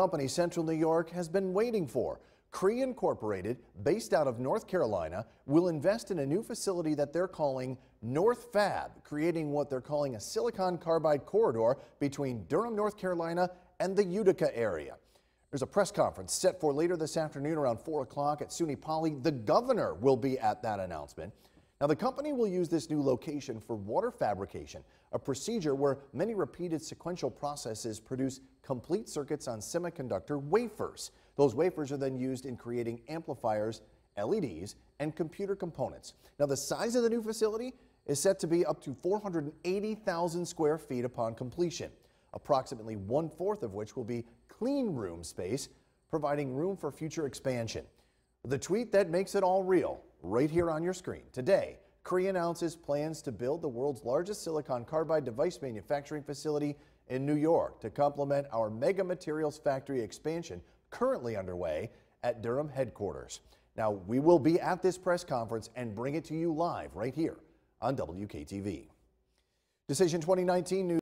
company Central New York has been waiting for. Cree Incorporated, based out of North Carolina, will invest in a new facility that they're calling North Fab, creating what they're calling a silicon carbide corridor between Durham, North Carolina and the Utica area. There's a press conference set for later this afternoon around 4 o'clock at SUNY Poly. The governor will be at that announcement. Now, the company will use this new location for wafer fabrication, a procedure where many repeated sequential processes produce complete circuits on semiconductor wafers. Those wafers are then used in creating amplifiers, LEDs, and computer components. Now, the size of the new facility is set to be up to 480,000 square feet upon completion, approximately one fourth of which will be clean room space, providing room for future expansion. The tweet that makes it all real, right here on your screen. Today, Cree announces plans to build the world's largest silicon carbide device manufacturing facility in New York to complement our mega materials factory expansion currently underway at Durham headquarters. Now, we will be at this press conference and bring it to you live right here on WKTV. Decision 2019 News.